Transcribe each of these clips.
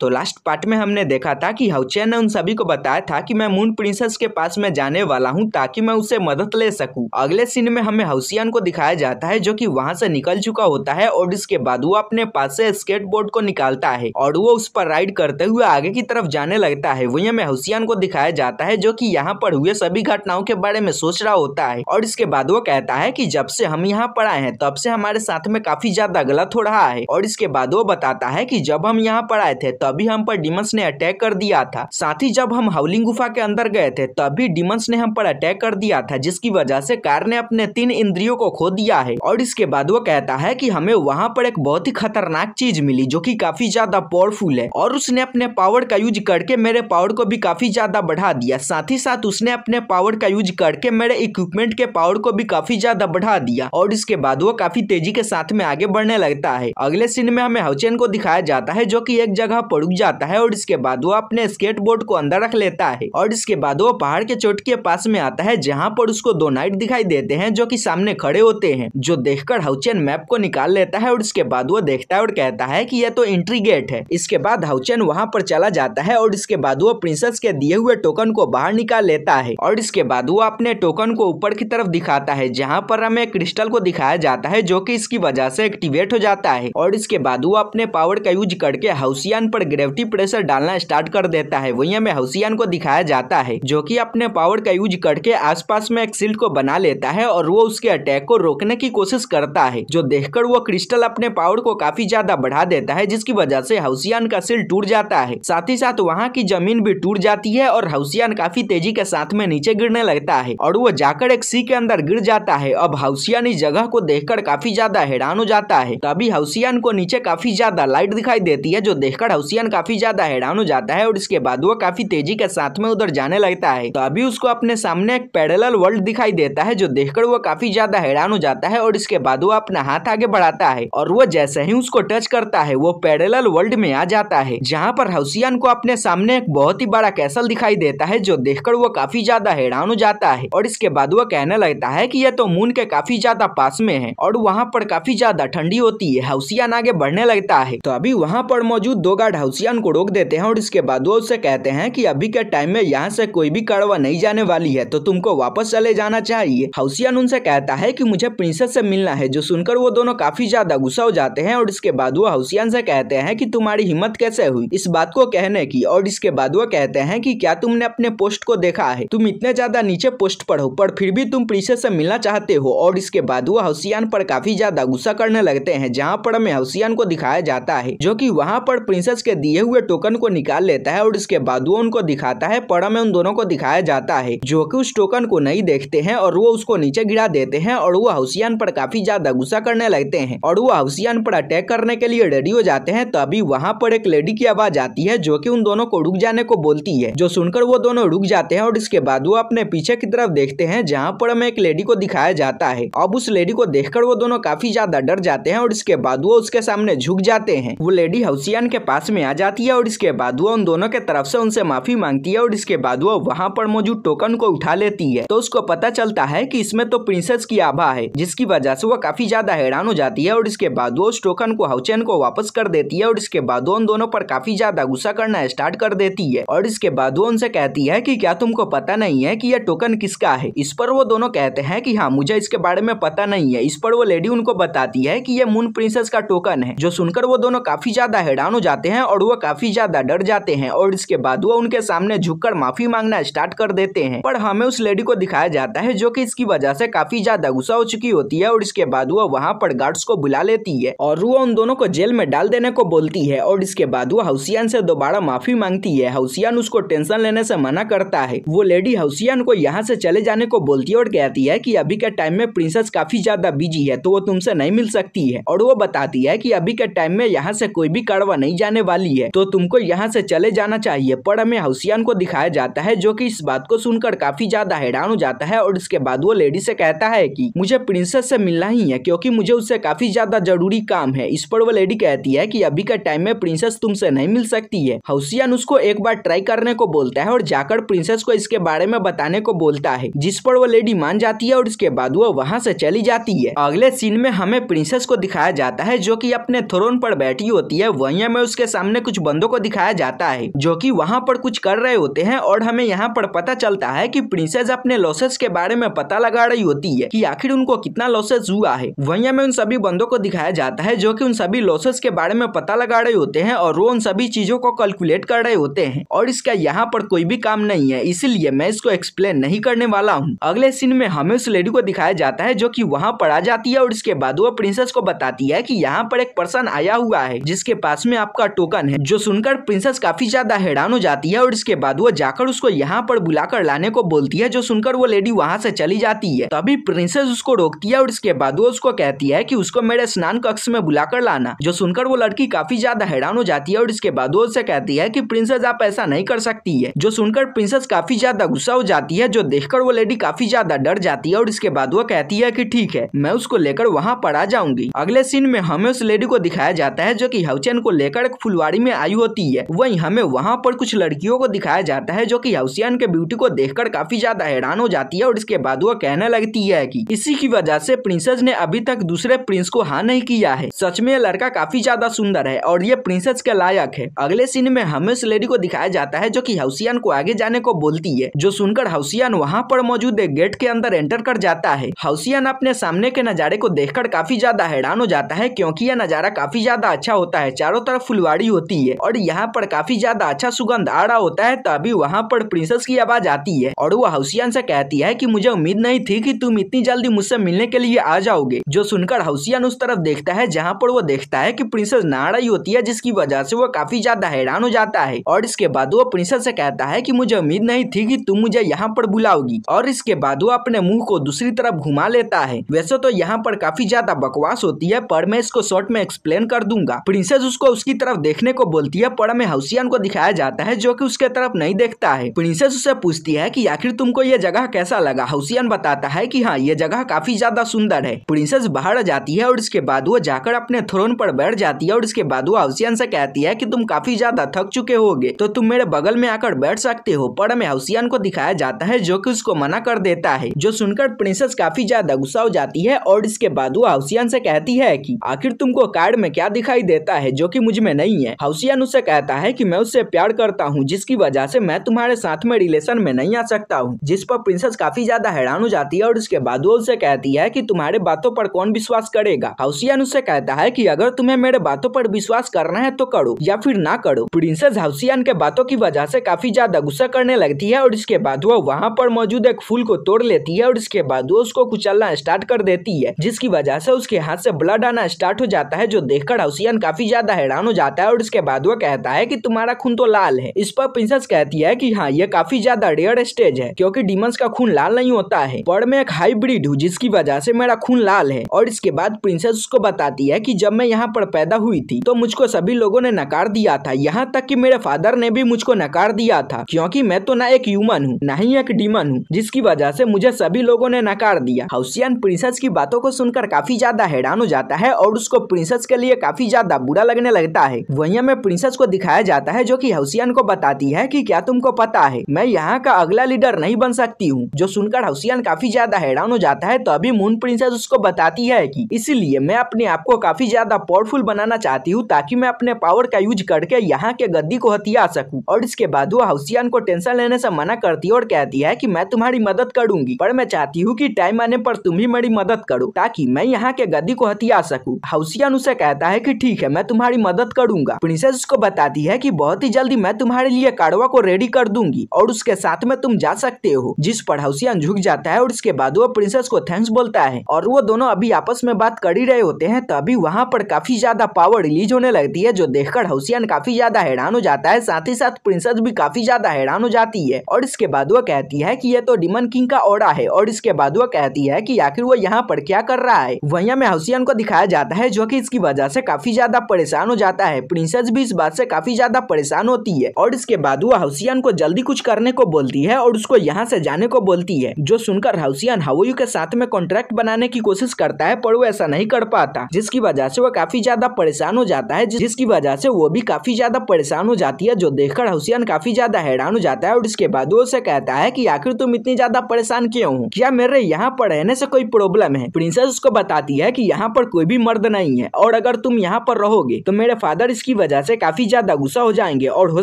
तो last part में हमने देखा था कि हाउचेन ने उन सभी को बताया था कि मैं मून प्रिंसेस के पास में जाने वाला हूँ ताकि मैं उससे मदद ले सकूँ। अगले सीन में हमें हाउसियान को दिखाया जाता है जो कि वहाँ से निकल चुका होता है और इसके बाद वो अपने पास से स्केट बोर्ड को निकालता है और वो उस पर राइड करते हुए आगे की तरफ़ जाने लगता है। वही हमें हाउसियान को दिखाया जाता है जो की यहाँ पर हुए सभी घटनाओं के बारे में सोच रहा होता है और इसके बाद वो कहता है की जब से हम यहाँ पर आए हैं, तब से हमारे साथ में काफ़ी ज़्यादा गलत हो रहा है और इसके बाद वो बताता है की जब हम यहाँ पर आए थे तभी हम पर डिमंस ने अटैक कर दिया था। साथ ही जब हम हाउलिंग गुफा के अंदर गए थे, तभी डिमंस ने हम पर अटैक कर दिया था, जिसकी वजह से कार ने अपने तीन इंद्रियों को खो दिया है। और इसके बाद वो कहता है कि हमें वहाँ पर एक बहुत ही खतरनाक चीज़ मिली, जो कि काफ़ी ज़्यादा पावरफुल है। और उसने अपने पावर का यूज़ करके मेरे पावर को भी काफ़ी ज़्यादा बढ़ा दिया। साथ ही साथ उसने अपने पावर का यूज़ करके मेरे इक्विपमेंट के पावर को भी काफ़ी ज़्यादा बढ़ा दिया। और इसके बाद वो काफ़ी तेज़ी के साथ में आगे बढ़ने लगता है। अगले सीन में हमें हाउचेन को दिखाया जाता है, जो की एक जगह पर रुक जाता है और इसके बाद वो अपने स्केट बोर्ड को अंदर रख लेता है। और इसके बाद वो पहाड़ के चोट के पास में आता है, जहाँ पर उसको दो नाइट दिखाई देते हैं, जो की सामने खड़े होते हैं, जो देखकर हाउचेन मैप को निकाल लेता है और इसके बाद वो देखता है और कहता है की यह तो एंट्री गेट है। इसके बाद हाउचेन वहाँ पर चला जाता है और इसके बाद वो प्रिंसेस के दिए हुए टोकन को बाहर निकाल लेता है। और इसके बाद वो अपने टोकन को ऊपर की तरफ़ दिखाता है, जहाँ पर हमें क्रिस्टल को दिखाया जाता है, जो की इसकी वजह से एक्टिवेट हो जाता है। और इसके बाद वो अपने पावर का यूज़ करके हाउसियान पर ग्रेविटी प्रेशर डालना स्टार्ट कर देता है। वही हमें हाउसियान को दिखाया जाता है, जो की अपने पावर का यूज़ करके आसपास में एक सिल्ड को बना लेता है और वो उसके अटैक को रोकने की कोशिश करता है, जो देखकर वो क्रिस्टल अपने पावर को काफ़ी ज़्यादा बढ़ा देता है, जिसकी वजह से हाउसियान का सिल टूट जाता है। साथ ही साथ वहाँ की ज़मीन भी टूट जाती है और हाउसियान काफ़ी तेज़ी के साथ में नीचे गिरने लगता है और वो जाकर एक सी के अंदर गिर जाता है। अब हाउसियान इस जगह को देखकर काफ़ी ज़्यादा हैरान हो जाता है। तभी हाउसियान को नीचे काफ़ी ज़्यादा लाइट दिखाई देती है, जो देखकर हाउसियान काफ़ी ज़्यादा हैरान हो जाता है और इसके बाद वो काफ़ी तेज़ी के साथ में उधर जाने लगता है। तो अभी उसको अपने सामने एक पैडल वर्ल्ड दिखाई देता है, जो देखकर वो काफ़ी ज़्यादा हैरान हो जाता है और इसके बाद वो अपना हाथ आगे बढ़ाता है और वो जैसे ही उसको टच करता है, वो पैडल वर्ल्ड में आ जाता है, जहाँ पर हाउसियान को अपने सामने एक बहुत ही बड़ा कैसल दिखाई देता है, जो देखकर वो काफ़ी ज़्यादा हैरान हो जाता है और इसके बाद वो कहने लगता है की यह तो मून के काफ़ी ज़्यादा पास में है और वहाँ पर काफ़ी ज़्यादा ठंडी होती है हाउसियान आगे बढ़ने लगता है। तो अभी वहाँ पर मौजूद दो गार्ड हाउसियान को रोक देते हैं और इसके बाद वो उससे कहते हैं कि अभी के टाइम में यहाँ से कोई भी कड़वा नहीं जाने वाली है तो तुमको वापस चले जाना चाहिए। हाउसियान उनसे कहता है कि मुझे प्रिंसेस से मिलना है, जो सुनकर वो दोनों काफ़ी ज़्यादा गुस्सा हो जाते हैं और इसके बाद वो हाउसियान से कहते हैं कि तुम्हारी हिम्मत कैसे हुई? इस बात को कहने की और इसके बाद वो कहते हैं कि क्या तुमने अपने पोस्ट को देखा है? तुम इतने ज़्यादा नीचे पोस्ट पर हो, पर फिर भी तुम प्रिंसेस से मिलना चाहते हो और इसके बाद वो हाउसियान पर काफ़ी ज़्यादा गुस्सा करने लगते हैं, जहाँ पर हमें हाउसियान को दिखाया जाता है, जो की वहाँ पर प्रिंसेस के दिए हुए टोकन को निकाल लेता है और इसके बाद वो उनको दिखाता है, पड़ा में उन दोनों को दिखाया जाता है, जो कि उस टोकन को नहीं देखते हैं और वो उसको नीचे गिरा देते हैं और वो हाउसियान पर काफ़ी ज़्यादा गुस्सा करने लगते हैं और वो हाउसियान पर अटैक करने के लिए रेडी हो जाते हैं, तभी वहाँ पर एक लेडी की आवाज़ आती है, जो की उन दोनों को रुक जाने को बोलती है, जो सुनकर वो दोनों रुक जाते हैं और इसके बाद वो अपने पीछे की तरफ़ देखते हैं, जहाँ पर हमें एक लेडी को दिखाया जाता है। अब उस लेडी को देखकर वो दोनों काफ़ी ज़्यादा डर जाते हैं और इसके बाद वो उसके सामने झुक जाते हैं। वो लेडी हाउसियान के पास में आ जाती है और इसके बाद वो उन दोनों के तरफ़ से उनसे माफ़ी मांगती है और इसके बाद वो वहाँ पर मौजूद टोकन को उठा लेती है। तो उसको पता चलता है कि इसमें तो प्रिंसेस की आभा है, जिसकी वजह से वो काफ़ी ज़्यादा हैरान हो जाती है और इसके बाद वो उस टोकन को हाउचेन को वापस कर देती है और इसके बाद वो उन दोनों पर काफ़ी ज़्यादा गुस्सा करना स्टार्ट कर देती है। और इसके बाद वो उनसे कहती है की क्या तुमको पता नहीं है की यह टोकन किसका है? इस पर वो दोनों कहते हैं की हाँ मुझे इसके बारे में पता नहीं है। इस पर वो लेडी उनको बताती है की यह मून प्रिंसेस का टोकन है, जो सुनकर वो दोनों काफ़ी ज़्यादा हैरान हो जाते हैं और वो काफ़ी ज़्यादा डर जाते हैं और इसके बाद वो उनके सामने झुककर माफ़ी मांगना स्टार्ट कर देते हैं। पर हमें उस लेडी को दिखाया जाता है जो कि इसकी वजह से काफ़ी ज़्यादा गुस्सा हो चुकी होती है और इसके बाद वो वहाँ पर गार्ड्स को बुला लेती है और वो उन दोनों को जेल में डाल देने को बोलती है और इसके बाद वो हाउसियान से दोबारा माफ़ी मांगती है। हाउसियान उसको टेंशन लेने से मना करता है। वो लेडी हाउसियान को यहाँ से चले जाने को बोलती है और कहती है कि अभी के टाइम में प्रिंसेस काफ़ी ज़्यादा बिज़ी है तो वो तुमसे नहीं मिल सकती है। और वो बताती है कि अभी के टाइम में यहाँ से कोई भी कड़वा नहीं जाने वाली है। तो तुमको यहाँ से चले जाना चाहिए। पर हमें हाउसियान को दिखाया जाता है, जो कि इस बात को सुनकर काफ़ी ज़्यादा हैरान हो जाता है और इसके बाद वो लेडी से कहता है कि, मुझे प्रिंसेस से मिलना ही है, क्योंकि मुझे उससे काफ़ी ज़्यादा ज़रूरी काम है। इस पर वो लेडी कहती है कि, अभी के टाइम में प्रिंसेस तुमसे नहीं मिल सकती है। हाउसियान उसको एक बार ट्राई करने को बोलता है और जाकर प्रिंसेस को इसके बारे में बताने को बोलता है, जिस पर वो लेडी मान जाती है और इसके बाद वो वहाँ से चली जाती है। अगले सीन में हमें प्रिंसेस को दिखाया जाता है, जो की अपने थ्रोन पर बैठी होती है। वही हमें उसके सामने सामने कुछ बंदों को दिखाया जाता है, जो कि वहाँ पर कुछ कर रहे होते हैं और हमें यहाँ पर पता चलता है कि प्रिंसेस अपने लॉसेस के बारे में पता लगा रही होती है कि आखिर उनको कितना लॉसेस हुआ है। वहीं हमें उन सभी बंदों को दिखाया जाता है, जो कि उन सभी लॉसेस के बारे में पता लगा रहे होते हैं और वो उन सभी चीज़ों को कैलकुलेट कर रहे होते हैं और इसका यहाँ पर कोई भी काम नहीं है, इसीलिए मैं इसको एक्सप्लेन नहीं करने वाला हूँ। अगले सीन में हमें उस लेडी को दिखाया जाता है, जो की वहाँ पर आ जाती है और इसके बाद वो प्रिंसेस को बताती है की यहाँ पर एक पर्सन आया हुआ है, जिसके पास में आपका टोकन है, जो सुनकर प्रिंसेस काफ़ी ज़्यादा हैरान हो जाती है और इसके बाद वो जाकर उसको यहाँ पर बुलाकर लाने को बोलती है, जो सुनकर वो लेडी वहाँ से चली जाती है। तभी प्रिंसेस उसको रोकती है और इसके बाद वो उसको कहती है कि उसको मेरे स्नान कक्ष में बुलाकर लाना, जो सुनकर वो लड़की काफ़ी ज़्यादा हैरान हो जाती है और इसके बाद वो उससे कहती है की प्रिंसेस आप ऐसा नहीं कर सकती है। जो सुनकर प्रिंसेस काफ़ी ज़्यादा गुस्सा हो जाती है, जो देखकर वो लेडी काफ़ी ज़्यादा डर जाती है और इसके बाद वो कहती है कि ठीक है, मैं उसको लेकर वहाँ पर आ जाऊँगी। अगले सीन में हमें उस लेडी को दिखाया जाता है, जो की हाउचैन को लेकर एक फुलवाड़ी में आई होती है, वही हमें वहाँ पर कुछ लड़कियों को दिखाया जाता है जो की हाउसियान के ब्यूटी को देखकर काफ़ी ज़्यादा हैरान हो जाती है और इसके बाद वो कहने लगती है की इसी की वजह से प्रिंसेस ने अभी तक दूसरे प्रिंस को हाँ नहीं किया है। सच में लड़का काफ़ी ज़्यादा सुंदर है और ये प्रिंसेस के लायक है। अगले सीन में हमें उस लेडी को दिखाया जाता है जो कि हाउसियान को आगे जाने को बोलती है, जो सुनकर हाउसियान वहाँ पर मौजूद गेट के अंदर एंटर कर जाता है। हाउसियान अपने सामने के नजारे को देखकर काफ़ी ज़्यादा हैरान हो जाता है, क्योंकि यह नज़ारा काफ़ी ज़्यादा अच्छा होता है। चारों तरफ़ फुलवाड़ी होती है और यहाँ पर काफ़ी ज़्यादा अच्छा सुगंध आ रहा होता है, तभी वहाँ पर प्रिंसेस की आवाज़ आती है और वो हाउसियान से कहती है कि मुझे उम्मीद नहीं थी कि तुम इतनी जल्दी मुझसे मिलने के लिए आ जाओगे। जो सुनकर हाउसियान उस तरफ़ देखता है, जहाँ पर वो देखता है की प्रिंसेस नहा रही होती है, जिसकी वजह से वो काफ़ी ज़्यादा हैरान हो जाता है और इसके बाद वो प्रिंसेस से कहता है की मुझे उम्मीद नहीं थी की तुम मुझे यहाँ पर बुलाओगी और इसके बाद वो अपने मुँह को दूसरी तरफ़ घुमा लेता है। वैसे तो यहाँ पर काफ़ी ज़्यादा बकवास होती है, पर मैं इसको शॉर्ट में एक्सप्लेन कर दूँगा। प्रिंसेस उसको उसकी तरफ़ देखने को बोलती है पर में हाउसियान को दिखाया जाता है, जो की उसके तरफ़ नहीं देखता है। प्रिंसेस उसे पूछती है की, आखिर तुमको ये जगह कैसा लगा? हाउसियान बताता है की हाँ ये जगह काफ़ी ज़्यादा सुंदर है। प्रिंसेस बाहर जाती है और इसके बाद वो जाकर अपने थ्रोन पर बैठ जाती है और इसके बाद वो हाउसियान से कहती है कि, तुम काफ़ी ज़्यादा थक चुके होगे तो तुम मेरे बगल में आकर बैठ सकते हो। पर में हाउसियान को दिखाया जाता है, जो कि उसको मना कर देता है। जो सुनकर प्रिंसेस काफ़ी ज़्यादा गुस्सा हो जाती है और इसके बाद वो हाउसियान से कहती है कि, आखिर तुमको कार्ड में क्या दिखाई देता है, जो कि मुझमें नहीं है? हाउसियान उससे कहता है कि मैं उससे प्यार करता हूँ, जिसकी वजह से मैं तुम्हारे साथ में रिलेशन में नहीं आ सकता हूँ, जिस पर प्रिंसेस काफ़ी ज़्यादा हैरान हो जाती है और उसके बाद वो उसे कहती है कि तुम्हारे बातों पर कौन विश्वास करेगा। हाउसियान उससे कहता है कि अगर तुम्हें मेरे बातों पर विश्वास करना है तो करो, या फिर ना करो। प्रिंसेस हाउसियान के बातों की वजह से काफ़ी ज़्यादा गुस्सा करने लगती है और इसके बाद वो वहाँ पर मौजूद एक फूल को तोड़ लेती है और इसके बाद वो उसको कुचलना स्टार्ट कर देती है, जिसकी वजह से उसके हाथ से ब्लड आना स्टार्ट हो जाता है, जो देखकर हाउसियान काफ़ी ज़्यादा हैरान हो जाता है और इसके बाद वो कहता है कि तुम्हारा खून तो लाल है। इस पर प्रिंसेस कहती है कि हाँ ये काफ़ी ज़्यादा रेयर स्टेज है, क्योंकि डिमंस का खून लाल नहीं होता है। पर मैं एक हाइब्रिड हूँ, जिसकी वजह से मेरा खून लाल है। और इसके बाद प्रिंसेस उसको बताती है कि जब मैं यहाँ पर पैदा हुई थी तो मुझको सभी लोगों ने नकार दिया था। यहाँ तक कि मेरे फादर ने भी मुझको नकार दिया था, क्योंकि मैं तो ना एक ह्यूमन हूँ, न ही एक डीमन हूँ, जिसकी वजह से मुझे सभी लोगों ने नकार दिया। हाउसियन प्रिंसेस की बातों को सुनकर काफ़ी ज़्यादा हैरान हो जाता है और उसको प्रिंसेस के लिए काफ़ी ज़्यादा बुरा लगने लगता है। वहीं में प्रिंसेस को दिखाया जाता है जो की हाउसियन को बताती है की क्या तुमको पता है। मैं यहाँ का अगला लीडर नहीं बन सकती हूँ। जो सुनकर हाउसियन काफ़ी ज़्यादा हैरान हो जाता है तो अभी मून प्रिंसेस उसको बताती है कि इसीलिए मैं अपने आप को काफ़ी ज़्यादा पावरफुल बनाना चाहती हूँ ताकि मैं अपने पावर का यूज़ करके यहाँ के गद्दी को हथिया सकूँ। और इसके बाद वो हाउसियान को टेंशन लेने से मना करती है और कहती है कि मैं तुम्हारी मदद करूँगी। पर मैं चाहती हूँ कि टाइम आने पर तुम ही मेरी मदद करो ताकि मैं यहाँ के गद्दी को हथिया सकूँ। हाउसियान उसे कहता है कि ठीक है, मैं तुम्हारी मदद करूँगा। प्रिंसेस उसको बताती है कि बहुत ही जल्दी मैं तुम्हारे लिए काड़वा को रेडी कर दूँगी और उसके साथ में तुम जा सकते हो। जिस पर झुक जाता है और उसके बाद वो प्रिंसेस को थैंक्स बोलता है और वो दोनों अभी आपस में बात कर ही रहे होते हैं, तभी वहाँ पर काफ़ी ज़्यादा पावर रिलीज़ होने लगती है, जो देखकर हाउसियान काफ़ी ज़्यादा हैरान हो जाता है। साथ ही साथ प्रिंसेस भी काफ़ी ज़्यादा हैरान हो जाती है और इसके बाद वो कहती है कि ये तो डिमन किंग का ओरा है और इसके बाद वो कहती है कि आखिर वो यहाँ पर क्या कर रहा है? वहीं में हाउसियान को दिखाया जाता है, जो की इसकी वजह से काफ़ी ज़्यादा परेशान हो जाता है। प्रिंसेस भी इस बात से काफ़ी ज़्यादा परेशान होती है और इसके बाद वो हाउसियान को जल्दी कुछ करने को बोलती है और उसको यहाँ से जाने को बोलती है, जो सुनकर हाउसियान हवोयू के साथ में कॉन्ट्रैक्ट बनाने की कोशिश करता है, पर वो ऐसा नहीं कर पाता, जिसकी वजह से वो काफ़ी ज़्यादा परेशान हो जाता है जिसकी वजह से वो भी काफ़ी ज़्यादा परेशान हो जाती है, जो देखकर हुसैन काफ़ी ज़्यादा हैरान हो जाता है और इसके बाद वो उसे कहता है की, आखिर तुम इतनी ज़्यादा परेशान क्यों हो? क्या मेरे यहाँ पर रहने से कोई प्रॉब्लम है? प्रिंसेस उसको बताती है की, यहाँ पर कोई भी मर्द नहीं है और अगर तुम यहाँ पर रहोगे तो मेरे फादर इसकी वजह से काफ़ी ज़्यादा गुस्सा हो जाएँगे और हो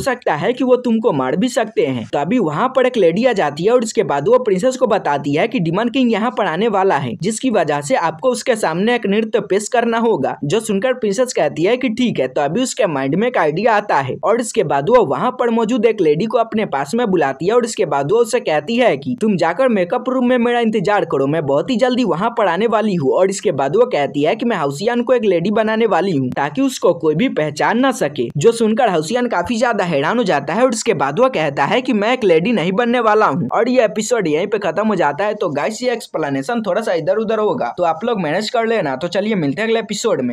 सकता है कि वो तुमको मार भी सकते हैं। तो अभी वहाँ पर एक लेडी आ जाती है और इसके बाद वो प्रिंसेस को बताती है कि डिमन किंग यहाँ पर आने वाला है, जिसकी वजह से आपको उसके सामने एक नृत्य पेश करना होगा, जो सुनकर प्रिंसेस कहती है कि ठीक है तो अभी उसके माइंड में एक आइडिया आता है और इसके बाद वो वहाँ पर मौजूद एक लेडी को अपने पास में बुलाती है और इसके बाद वो उसे कहती है कि तुम जाकर मेकअप रूम में मेरा इंतज़ार करो, मैं बहुत ही जल्दी वहाँ पर आने वाली हूँ और इसके बाद वो कहती है कि मैं हाउसियान को एक लेडी बनाने वाली हूँ, ताकि उसको कोई भी पहचान न सके। जो सुनकर हसियन काफ़ी ज़्यादा हैरान हो जाता है और उसके बाद वो कहता है कि मैं एक लेडी नहीं बनने वाला हूँ। और ये एपिसोड यहीं पे खत्म हो जाता है। तो गाइस ये एक्सप्लेनेशन थोड़ा सा इधर उधर होगा। तो आप लोग मैनेज कर लेना। तो चलिए मिलते हैं अगले एपिसोड में।